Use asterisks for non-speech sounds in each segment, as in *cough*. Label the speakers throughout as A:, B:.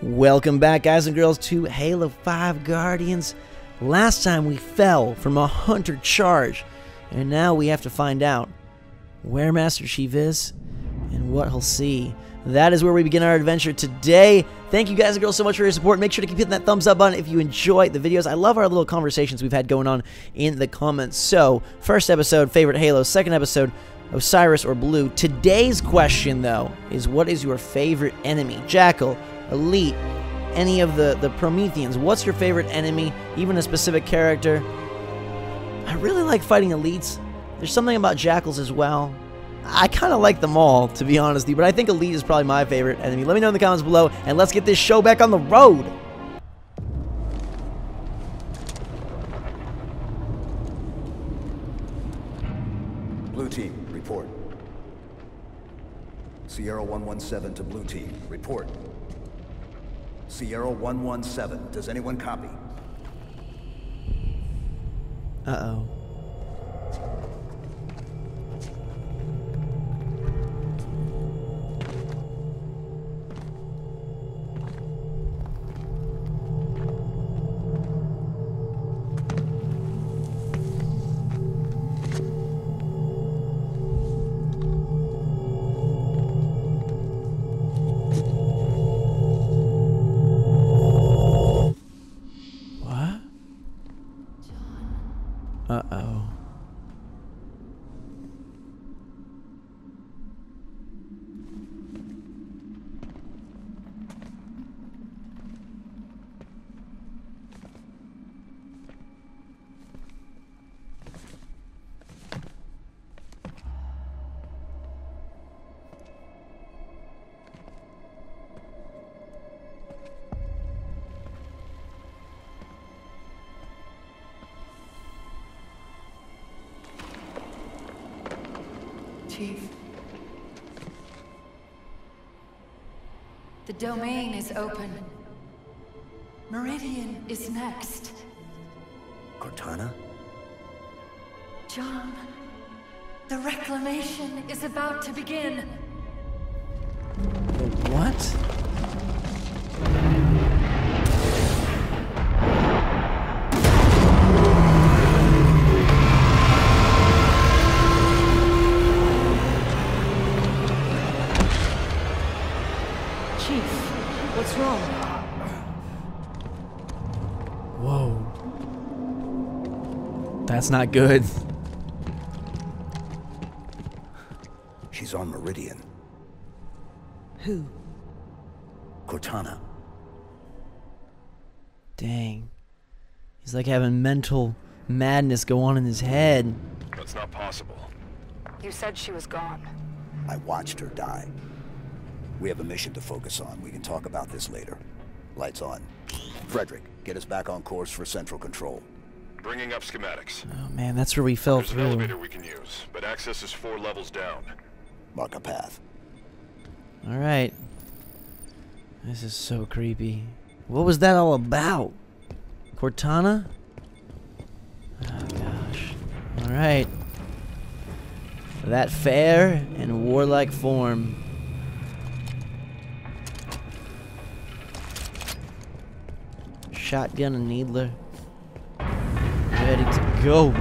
A: Welcome back, guys and girls, to Halo 5 Guardians. Last time we fell from a hunter charge, and now we have to find out where Master Chief is and what he'll see. That is where we begin our adventure today. Thank you guys and girls so much for your support. Make sure to keep hitting that thumbs up button if you enjoy the videos. I love our little conversations we've had going on in the comments. So, first episode, favorite Halo. Second episode, Osiris or Blue. Today's question, though, is what is your favorite enemy? Jackal, Elite, any of the, the Prometheans. What's your favorite enemy? Even a specific character? I really like fighting Elites. There's something about Jackals as well. I kind of like them all, to be honest but I think Elite is probably my favorite enemy. Let me know in the comments below, and let's get this show back on the road.
B: Blue team, report. Sierra 117 to blue team, report. Sierra 117, does anyone copy?
A: Uh-oh.
C: Chief. The domain is open. Meridian is next.
B: Cortana?
C: John, the reclamation is about to begin.
A: What? That's not good.
B: She's on Meridian.
A: Who?
B: Cortana.
A: Dang. He's like having mental madness go on in his head.
D: That's not possible.
C: You said she was gone.
B: I watched her die. We have a mission to focus on. We can talk about this later. Lights on. Frederick, get us back on course for central control.
D: Bringing up schematics.
A: Oh man, that's where we fell
D: There's an
A: through.
D: elevator we can use, but access is four levels down.
B: Mark a path.
A: Alright. This is so creepy. What was that all about? Cortana? Oh gosh. Alright. That fair and warlike form. Shotgun and needler. Ready to go.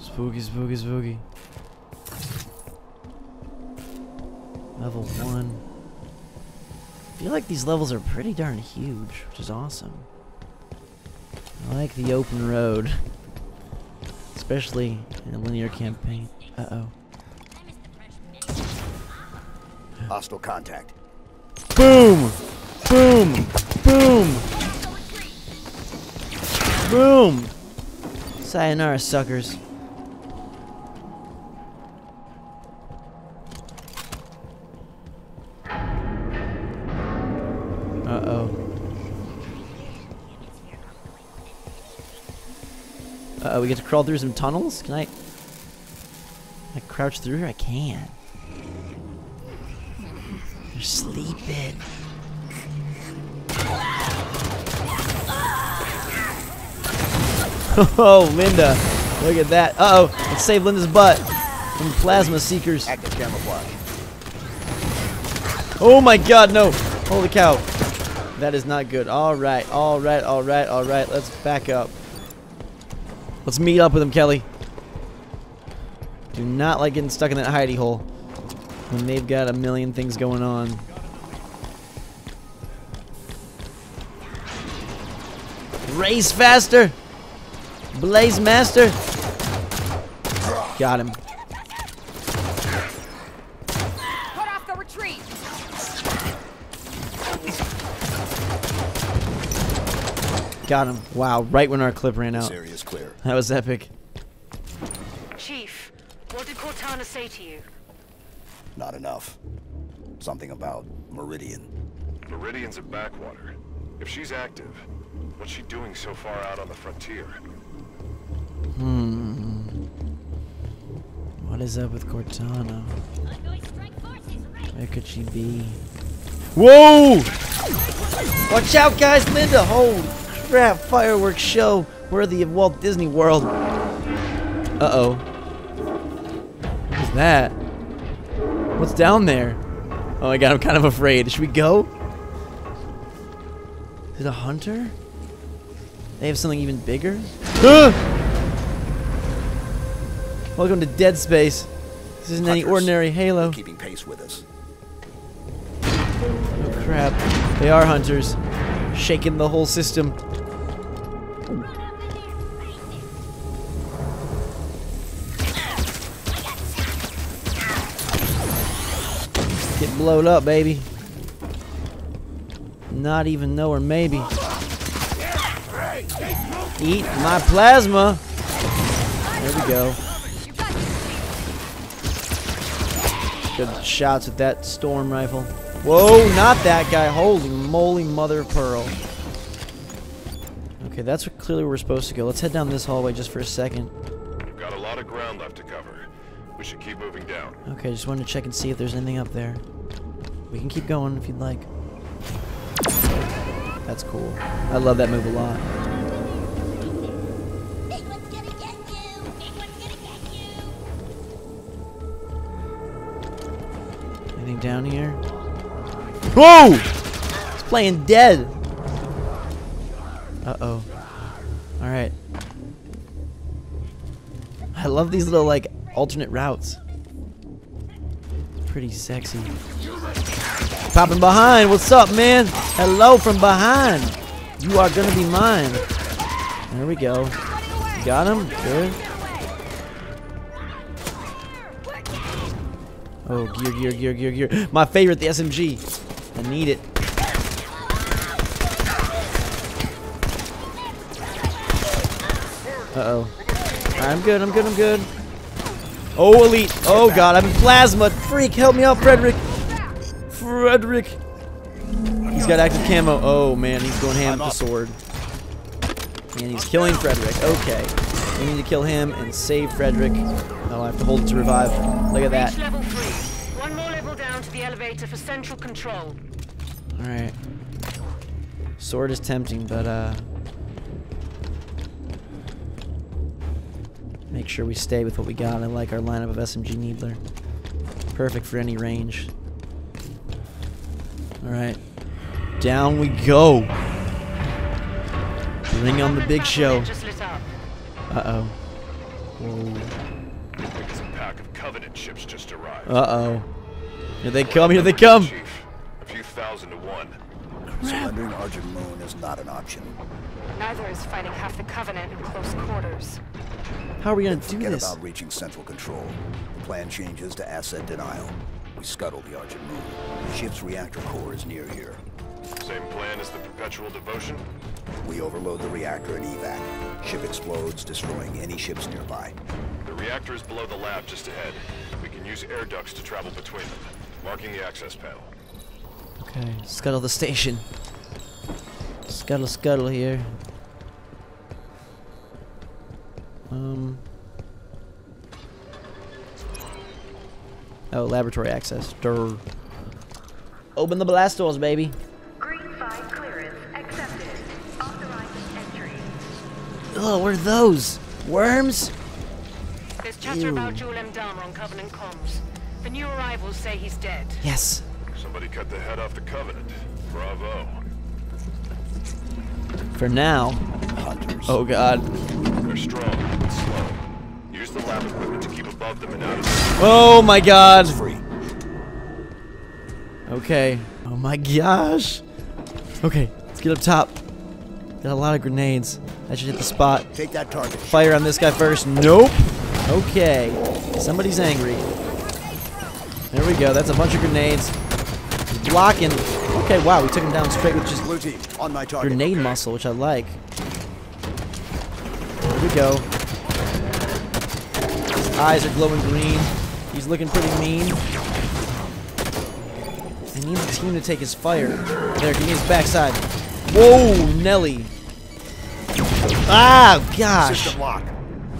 A: Spooky, spooky, spooky. Level 1. I feel like these levels are pretty darn huge, which is awesome. I like the open road. Especially in a linear campaign. Uh-oh.
B: Hostile contact.
A: Boom! Boom! Boom! Boom! Sayonara, suckers. Uh-oh. Uh-oh, we get to crawl through some tunnels? Can I... Can I crouch through here? I can. They're sleeping. *laughs* Oh, Linda. Look at that. Uh-oh. Let's save Linda's butt from plasma seekers.
B: Active camouflage.
A: Oh my god, no. Holy cow. That is not good. All right, all right, all right, all right. Let's back up. Let's meet up with him, Kelly. Do not like getting stuck in that hidey hole when they've got a million things going on. Race faster! Blaze master! Got him.
C: Cut off the retreat!
A: Got him. Wow, right when our clip ran out.
B: area is clear.
A: That was epic.
E: Chief, what did Cortana say to you?
B: Not enough. Something about Meridian.
D: Meridian's a backwater. If she's active, what's she doing so far out on the frontier?
A: What is up with Cortana? Where could she be? Whoa! Watch out, guys! Linda! Holy crap! Fireworks show worthy of Walt Disney World. Uh oh. What's that? What's down there? Oh my god, I'm kind of afraid. Should we go? Is it a hunter? They have something even bigger? *gasps* Ah! Welcome to Dead Space. This isn't any ordinary Halo.
B: Keeping pace with us.
A: Oh crap. They are hunters. Shaking the whole system. Get blowed up, baby. Not even know or maybe. Eat my plasma. There we go. Good shots with that storm rifle. Whoa, not that guy. Holy moly, mother of pearl. Okay, that's clearly where we're supposed to go. Let's head down this hallway just for a second.
D: We've got a lot of ground left to cover. We should keep moving down.
A: Okay, just wanted to check and see if there's anything up there. We can keep going if you'd like. That's cool. I love that move a lot. Anything down here? Whoa! It's playing dead. Uh-oh. Alright. I love these little, like, alternate routes. It's pretty sexy. Popping behind. What's up, man? Hello from behind. You are gonna be mine. There we go. Got him? Good. Oh, gear, gear, gear, gear, gear. My favorite, the SMG. I need it. Uh-oh. I'm good, I'm good, I'm good. Oh, elite. Oh, God, I'm in plasma. Freak, help me out, Frederick. Frederick. He's got active camo. Oh, man, he's going ham with the sword. And he's killing Frederick. Okay. We need to kill him and save Frederick. Oh, I have to hold it to revive. Look at that.
E: Elevator for central control.
A: Alright. Sword is tempting, but uh make sure we stay with what we got. I like our lineup of SMG Needler. Perfect for any range. Alright. Down we go. Bring on the big show.
E: Just lit up.
A: Uh-oh. Whoa.
D: There's a pack of Covenant ships just arrived.
A: Uh-oh. Here they come, here they come!
D: Chief, a few thousand to one.
B: Surrendering Argent Moon is not an option.
E: Neither is fighting half the Covenant in close quarters.
A: How are we gonna do
B: Forget
A: this?
B: about reaching central control. The plan changes to asset denial. We scuttle the Argent Moon. The ship's reactor core is near here.
D: Same plan as the Perpetual Devotion?
B: We overload the reactor and evac. Ship explodes, destroying any ships nearby.
D: The reactor is below the lab just ahead. We can use air ducts to travel between them, marking the access panel.
A: Okay, scuttle the station. Scuttle, scuttle here. Um. Oh, laboratory access. Durr. Open the blast doors, baby.
F: Green 5 clearance accepted. Authorized entry.
A: Oh, what are those? Worms?
E: There's chatter about Jul 'Mdama on Covenant comms. The new arrivals say he's dead.
A: Yes.
D: Somebody cut the head off the Covenant. Bravo.
A: For now.
B: Hunters.
A: Oh god.
D: They're strong, but slow. Use the lab equipment to keep above them and out of
A: Oh my god.
B: Free.
A: Okay. Oh my gosh. Okay, let's get up top. Got a lot of grenades. I should hit the spot.
B: Take that target.
A: Fire on this guy first. Nope. Okay. Somebody's angry. There we go. That's a bunch of grenades. He's blocking. Okay, wow. We took him down straight with just
B: Blue team, on my target.
A: grenade muscle, which I like. There we go. His eyes are glowing green. He's looking pretty mean. I need the team to take his fire. There, give me his backside. Whoa, Nelly. Ah, gosh.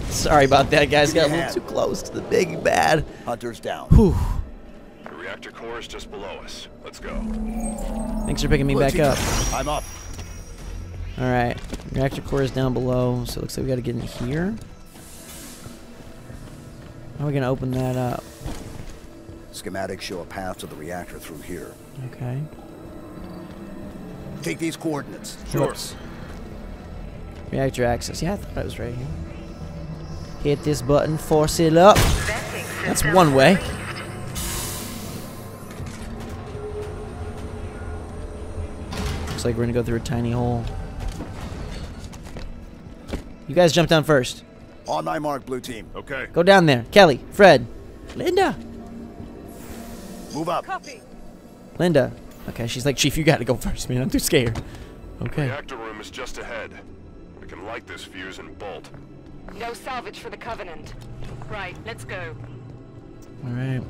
A: Sorry about that, guys. Got a little too close to the big bad.
B: Hunters down.
A: Whew.
D: The reactor core is just below us. Let's go.
A: Thanks for picking me
B: Blue
A: back up.
B: I'm up.
A: All right, reactor core is down below, so it looks like we got to get in here. How are we gonna open that up?
B: Schematics show a path to the reactor through here.
A: Okay.
B: Take these coordinates.
A: Whoops. Reactor access. Yeah, I thought it was right here. Hit this button, force it up. That's one way. Looks like we're gonna go through a tiny hole. You guys jump down first.
B: On my mark, blue team.
D: Okay.
A: Go down there. Kelly, Fred, Linda,
B: Move up. Copy.
A: Linda. Okay, she's like, Chief, you gotta go first, man. I'm too scared. Okay.
D: The Reactor room is just ahead. We can light this fuse and bolt.
E: No salvage for the Covenant. Right, let's go.
A: All right.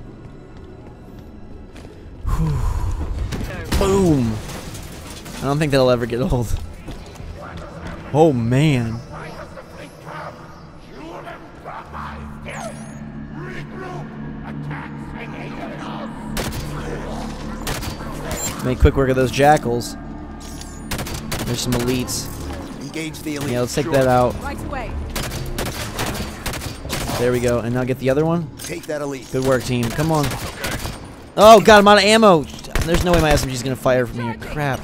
E: Go.
A: Boom. I don't think that'll ever get old. Oh man. Make quick work of those jackals. There's some elites.
B: Engage the elite.
A: Yeah, let's take that out.
C: Right away.
A: There we go. And now get the other one.
B: Take that elite.
A: Good work, team. Come on. Oh, God, I'm out of ammo. There's no way my SMG's going to fire from here. Crap.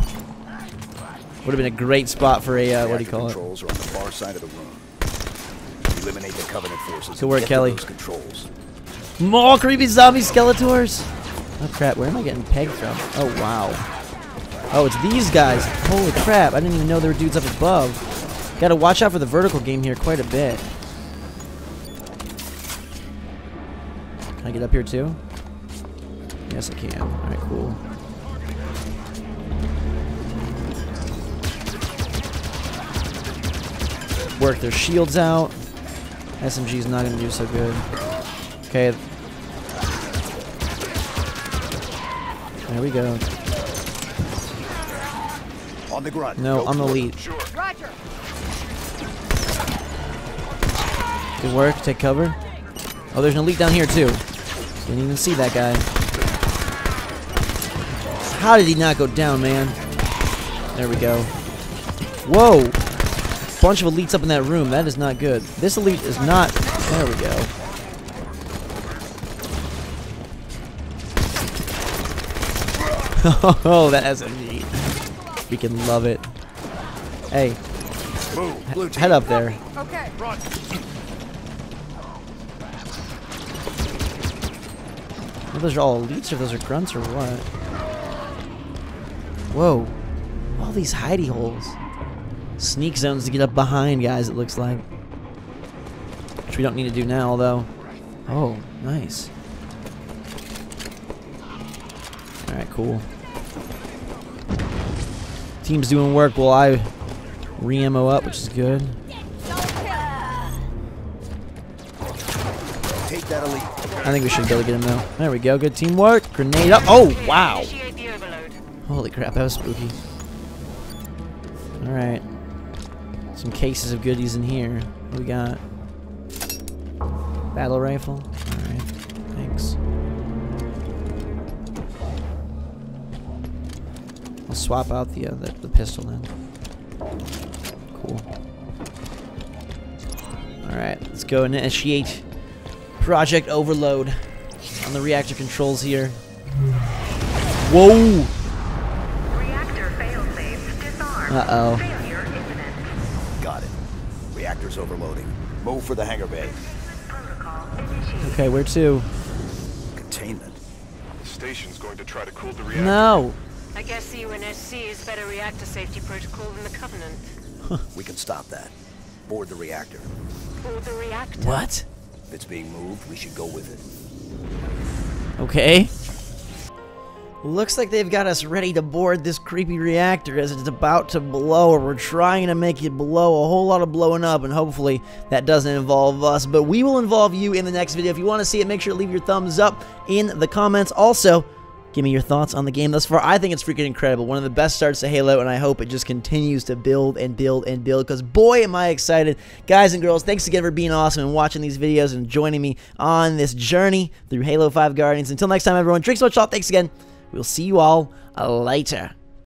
A: Would have been a great spot for a, uh, what do you call it?
B: Controls are on the far side of the room. Eliminate the Covenant forces.
A: Good work, Kelly.
B: Those controls.
A: More creepy zombie Skeletors. Oh, crap. Where am I getting pegged from? Oh, wow. Oh, it's these guys. Holy crap. I didn't even know there were dudes up above. Gotta watch out for the vertical game here quite a bit. Can I get up here too? Yes, I can. Alright, cool. Work their shields out. SMG's not gonna do so good. Okay. There we go.
B: On the grunt.
A: No,
B: Go
A: I'm elite.
D: Sure.
C: Roger.
A: Good work. Take cover. Oh, there's an elite down here too. Didn't even see that guy. How did he not go down, man? There we go. Whoa! Bunch of elites up in that room. That is not good. This elite is not. There we go. *laughs* Oh, that SMG. Freaking love it. Hey,
B: Move.
A: Head up there.
C: Okay.
A: Well, those are all elites or those are grunts or what? Whoa. All these hidey holes. Sneak zones to get up behind, guys, it looks like. Which we don't need to do now, though. Oh, nice. Alright, cool. Team's doing work while I re-ammo up, which is good.
B: Take that elite.
A: I think we should be able to get him, though. There we go, good teamwork. Grenade up. Oh, wow.
E: Initiate the overload.
A: Holy crap, that was spooky. Alright. Some cases of goodies in here. What we got? Battle rifle? Alright. Thanks. I'll swap out the, uh, the, the pistol then. Cool. Alright, let's go initiate Project Overload on the reactor controls here. Whoa! Uh-oh.
B: Reactor's overloading. Move for the hangar bay.
A: Okay, where to?
B: Containment.
D: The station's going to try to cool the reactor.
A: No.
E: I guess the UNSC is better reactor safety protocol than the Covenant.
B: We can stop that. Board the reactor.
E: Board the reactor.
A: What?
B: If it's being moved, we should go with it.
A: Okay. Looks like they've got us ready to board this creepy reactor as it's about to blow, or we're trying to make it blow. A whole lot of blowing up, and hopefully that doesn't involve us. But we will involve you in the next video. If you want to see it, make sure to leave your thumbs up in the comments. Also, give me your thoughts on the game thus far. I think it's freaking incredible. One of the best starts to Halo, and I hope it just continues to build and build and build because boy, am I excited. Guys and girls, thanks again for being awesome and watching these videos and joining me on this journey through Halo 5 Guardians. Until next time, everyone, drink so much salt. Thanks again. We'll see you all later.